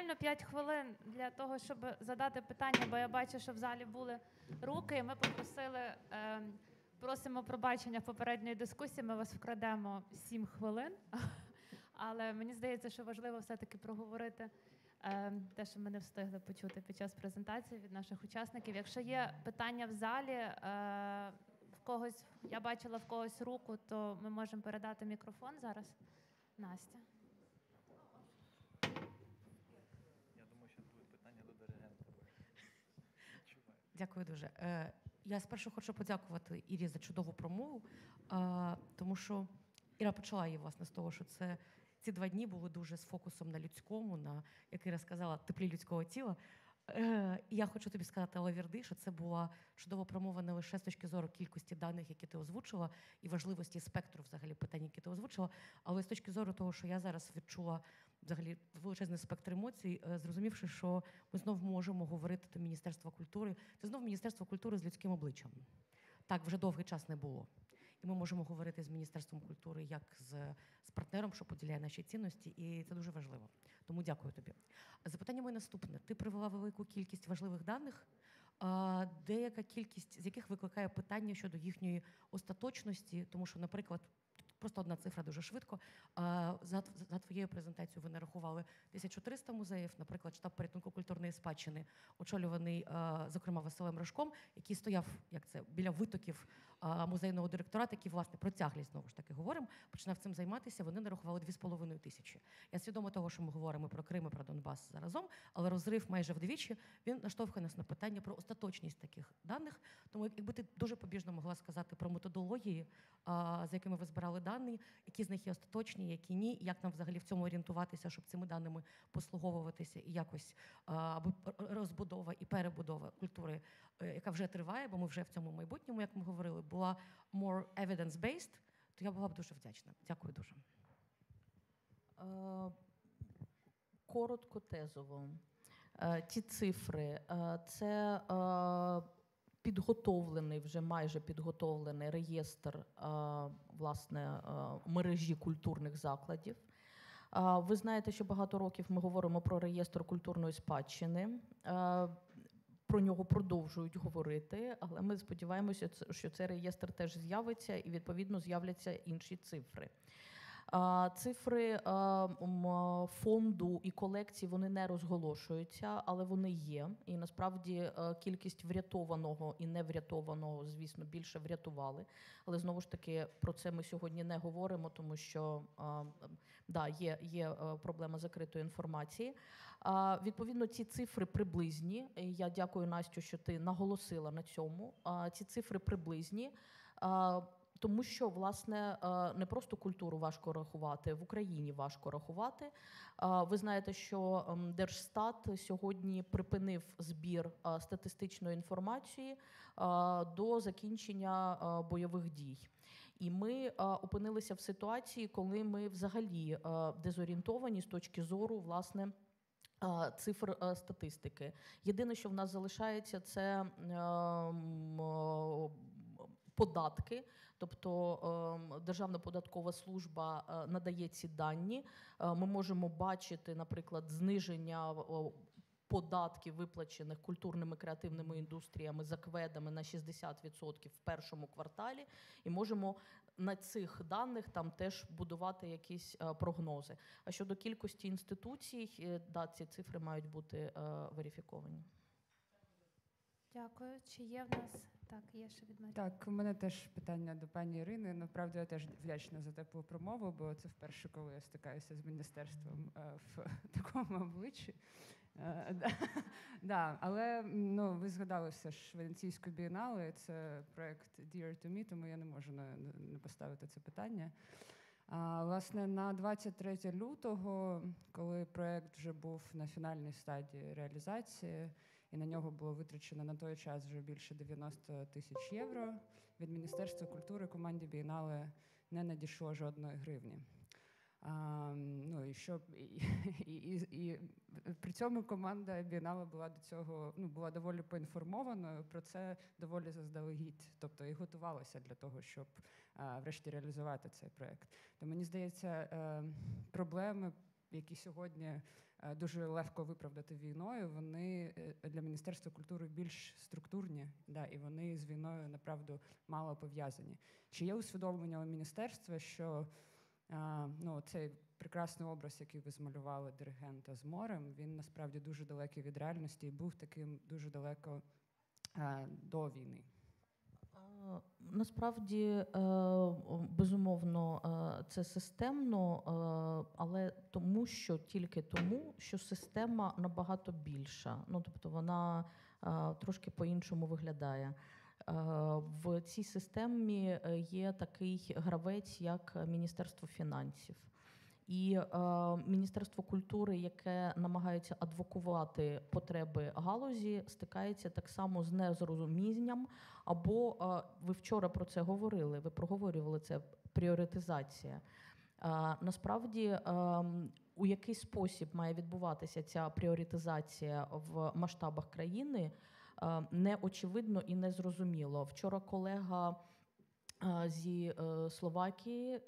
буквально 5 хвилин для того, щоб задати питання, бо я бачу, що в залі були руки, і ми попросили. Е, Просимо пробачення попередньої дискусії. Ми вас вкрадемо 7 хвилин, але мені здається, що важливо все-таки проговорити е, те, що ми не встигли почути під час презентації від наших учасників. Якщо є питання в залі, е, в когось я бачила в когось руку, то ми можемо передати мікрофон зараз. Настя. Я думаю, що будуть питання до диригента. Дякую дуже. Е, Я спершу хочу подякувати Ірі за чудову промову, тому що Іра почала її власне з того, що це ці два дні були дуже з фокусом на людському, на як Іра сказала, теплі людського тіла. Е, і я хочу тобі сказати, Алла що це була чудова промова не лише з точки зору кількості даних, які ти озвучила, і важливості спектру взагалі питань, які ти озвучила, але з точки зору того, що я зараз відчула взагалі величезний спектр емоцій, е, зрозумівши, що ми знов можемо говорити до Міністерства культури. Це знов Міністерство культури з людським обличчям. Так вже довгий час не було. І ми можемо говорити з Міністерством культури як з з партнером, що поділяє наші цінності, і це дуже важливо. Тому дякую тобі. Запитання моє наступне: ти привела велику кількість важливих даних, деяка кількість з яких викликає питання щодо їхньої остаточності, тому що, наприклад, Просто одна цифра дуже швидко. За за твоєю презентацією ви нарахували 1300 музеїв, наприклад, штаб порятунку культурної спадщини, очолюваний, зокрема, Василем Рожком, який стояв як це біля витоків музейного директорату, який, власне, протяглість, знову ж таки говоримо, починав цим займатися. Вони нарахували 2,5 тисячі. Я свідомо того, що ми говоримо про Крим і про Донбас заразом, але розрив майже вдвічі він наштовхує нас на питання про остаточність таких даних. Тому, якби ти дуже побіжно могла сказати про методології, за якими ви збирали дані, які з них є остаточні, які ні, як нам взагалі в цьому орієнтуватися, щоб цими даними послуговуватися і якось аби розбудова і перебудова культури, е, яка вже триває, бо ми вже в цьому майбутньому, як ми говорили, була more evidence-based, то я була б дуже вдячна. Дякую дуже. Е, коротко тезово. Е, ті цифри, це підготовлений, вже майже підготовлений реєстр власне мережі культурних закладів. Ви знаєте, що багато років ми говоримо про реєстр культурної спадщини. Про нього продовжують говорити, але ми сподіваємося, що цей реєстр теж з'явиться, і відповідно з'являться інші цифри. Цифри фонду і колекції вони не розголошуються, але вони є. І насправді кількість врятованого і неврятованого, звісно, більше врятували. Але знову ж таки про це ми сьогодні не говоримо, тому що да, є, є проблема закритої інформації. Відповідно, ці цифри приблизні. Я дякую Настю, що ти наголосила на цьому. Ці цифри приблизні. Тому що власне е, не просто культуру важко рахувати в Україні важко рахувати. Ви знаєте, що ем, Держстат сьогодні припинив збір е, статистичної інформації е, до закінчення бойових дій. І ми опинилися в ситуації, коли ми взагалі дезорієнтовані з точки зору власне. Цифр статистики. Єдине, що в нас залишається, це ем, податки, тобто ем, Державна податкова служба е, надає ці дані. Е, ми можемо бачити, наприклад, зниження. Податків, виплачених культурними креативними індустріями за кведами на 60% в першому кварталі, і можемо на цих даних там теж будувати якісь е, прогнози. А щодо кількості інституцій, да, ці цифри мають бути верифіковані. Дякую. Чи є в нас так, є ще від мене. Так, у мене теж питання до пані Ірини. Насправді я теж вдячна за теплу промову, бо це вперше, коли я стикаюся з міністерством е, в такому обличчі. Е, Але ну, ви згадали все ж Венеційську бієнале, це проект Dear to Me, тому я не можу не поставити це питання. А, Власне, на 23 лютого, коли проект вже був на фінальній стадії реалізації і на нього було витрачено на той час вже більше 90 тисяч євро. Від Міністерства культури команді Бієнале не надійшло жодної гривні. А, ну і що і, і, і, і при цьому команда Бієнале була до цього ну була доволі поінформованою про це доволі заздалегідь, тобто і готувалася для того, щоб а, врешті реалізувати цей проект. То мені здається, е, проблеми які сьогодні дуже легко виправдати війною, вони е, для Міністерства культури більш структурні, да, і вони з війною направду мало пов'язані. Чи є усвідомлення у міністерства, що а, ну, цей прекрасний образ, який ви змалювали диригента з морем, він насправді дуже далекий від реальності і був таким дуже далеко до війни? Е, Насправді, е, безумовно, е, це системно, але тому, що тільки тому, що система набагато більша. Ну тобто вона трошки по-іншому виглядає. В цій системі є такий гравець, як Міністерство фінансів. І е, Міністерство культури, яке намагається адвокувати потреби галузі, стикається так само з незрозумінням. Або е, ви вчора про це говорили, ви проговорювали це пріоритизація. Е, насправді, е, у який спосіб має відбуватися ця пріоритизація в масштабах країни, е, не очевидно і не зрозуміло. Вчора колега зі е, Словакії е,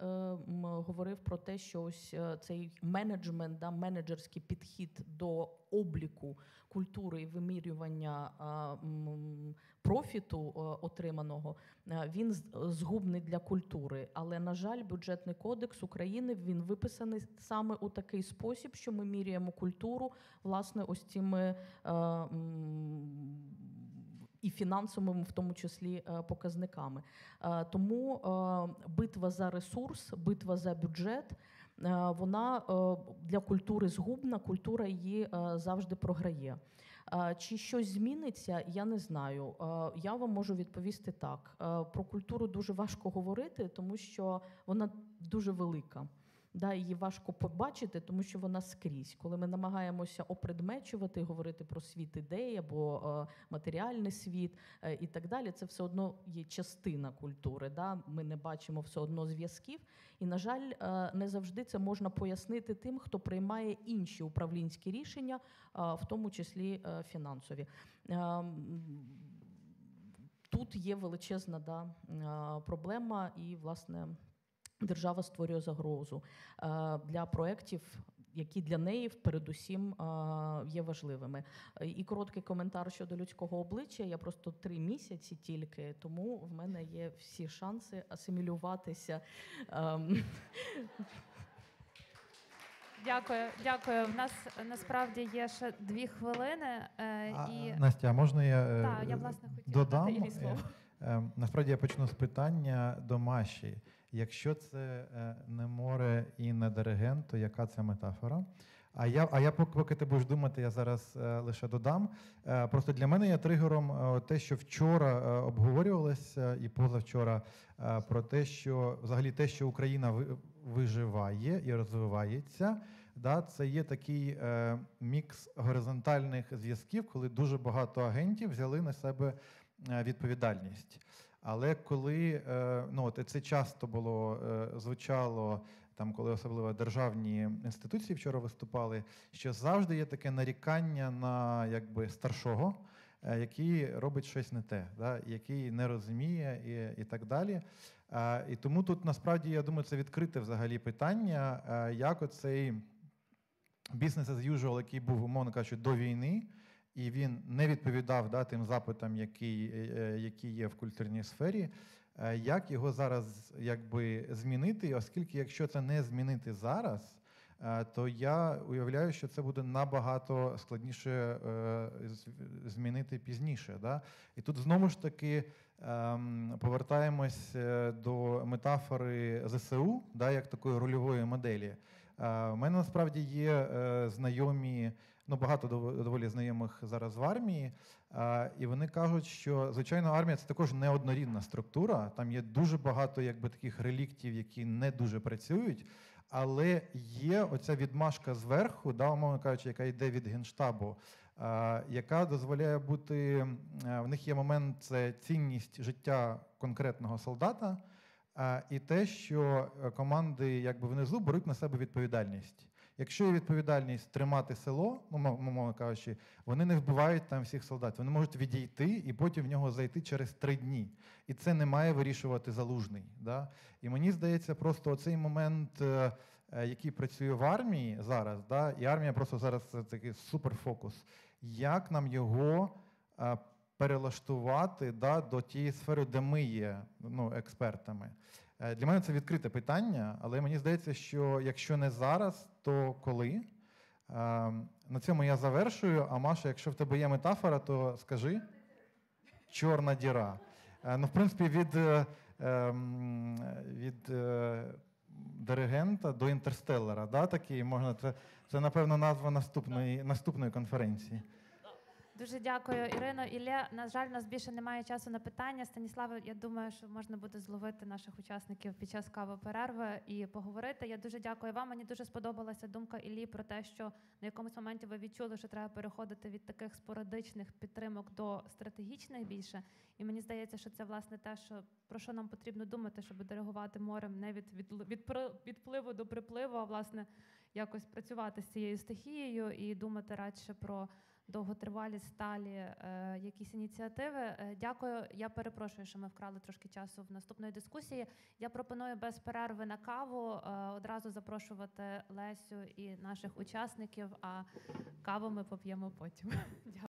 говорив про те, що ось е, цей менеджмент, да, менеджерський підхід до обліку культури і вимірювання е, профіту е, отриманого, е, він згубний для культури. Але на жаль, бюджетний кодекс України він виписаний саме у такий спосіб, що ми міряємо культуру власне ось цими. І фінансовими, в тому числі, е, показниками. Е, Тому е, битва за ресурс, битва за бюджет, вона для культури згубна, культура її завжди програє. Чи щось зміниться, я не знаю. Я вам можу відповісти так: про культуру дуже важко говорити, тому що вона дуже велика. Да, її важко побачити, тому що вона скрізь. Коли ми намагаємося опредмечувати, говорити про світ ідей або е, матеріальний світ е, і так далі, це все одно є частина культури. Да? Ми не бачимо все одно зв'язків. І, на жаль, е, не завжди це можна пояснити тим, хто приймає інші управлінські рішення, в тому числі фінансові. Е, м, Тут є величезна да, проблема, і власне держава створює загрозу е, для проєктів, які для неї передусім е, є важливими. Е, І короткий коментар щодо людського обличчя. Я просто три місяці тільки, тому в мене є всі шанси асимілюватися. ем, Дякую, дякую. В нас насправді є ще дві хвилини. А, і Настя, а можна я, Так, я, власне, хотіла додам? дати слово. Е, е, Насправді я почну з питання до Маші. Якщо це е, не море і не диригент, то яка це метафора? А я, а я поки, ти будеш думати, я зараз е, лише додам. Е, просто для мене є тригером те, що вчора обговорювалося, і позавчора про те, що взагалі те, що Україна виживає і розвивається, да, це є такий мікс горизонтальних зв'язків, коли дуже багато агентів взяли на себе відповідальність. Але коли е, ну от це часто було е, звучало там, коли особливо державні інституції вчора виступали, що завжди є таке нарікання на якби старшого, е, який робить щось не те, да, який не розуміє і, і так далі. І тому тут насправді я думаю, це відкрите взагалі питання, як оцей бізнес as usual, який був, умовно кажучи, до війни, і він не відповідав да, тим запитам, які, е, які є в культурній сфері. е, Як його зараз якби змінити? Оскільки, якщо це не змінити зараз, е, то я уявляю, що це буде набагато складніше е, змінити пізніше. Да? І тут знову ж таки ем, повертаємось е, до метафори ЗСУ, да, як такої рольової моделі. Е, У мене насправді є е, знайомі, ну багато дов- доволі знайомих зараз в армії, і вони кажуть, що звичайно армія це також неоднорідна структура. Там є дуже багато якби таких реліктів, які не дуже працюють. Але є оця відмашка зверху, да, умовно кажучи, яка йде від генштабу, яка дозволяє бути в них є момент це цінність життя конкретного солдата. І те, що е, команди якби внизу беруть на себе відповідальність. Якщо є відповідальність тримати село, ну мов- мовно кажучи, вони не вбивають там всіх солдат. Вони можуть відійти і потім в нього зайти через три дні. І це не має вирішувати залужний. Да? І мені здається, просто оцей момент е, е, який працює в армії зараз, да, і армія просто зараз це такий суперфокус. Як нам його е, перелаштувати да, до тієї сфери, де ми є ну, експертами? Для мене це відкрите питання, але мені здається, що якщо не зараз, то коли? Е, На цьому я завершую. А Маша, якщо в тебе є метафора, то скажи чорна діра. Е, Ну, в принципі, від, е, ем, від е, диригента до інтерстеллера, да, такий можна. Це, це напевно, назва наступної, наступної конференції. Дуже дякую, Ірино. Ілля, на жаль, у нас більше немає часу на питання. Станіславе, я думаю, що можна буде зловити наших учасників під час кави перерви і поговорити. Я дуже дякую вам. Мені дуже сподобалася думка Іллі про те, що на якомусь моменті ви відчули, що треба переходити від таких спорадичних підтримок до стратегічних більше. І мені здається, що це власне те, що про що нам потрібно думати, щоб диригувати морем не від, від, від, відпливу до припливу, а власне якось працювати з цією стихією і думати радше про довготривалі сталі е, якісь ініціативи. Е, дякую. Я перепрошую, що ми вкрали трошки часу в наступної дискусії. Я пропоную без перерви на каву е, одразу запрошувати Лесю і наших учасників. А каву ми поп'ємо потім. Дякую.